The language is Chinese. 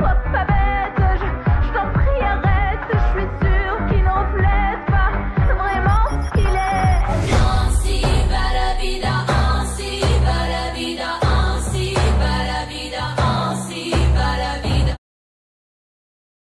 我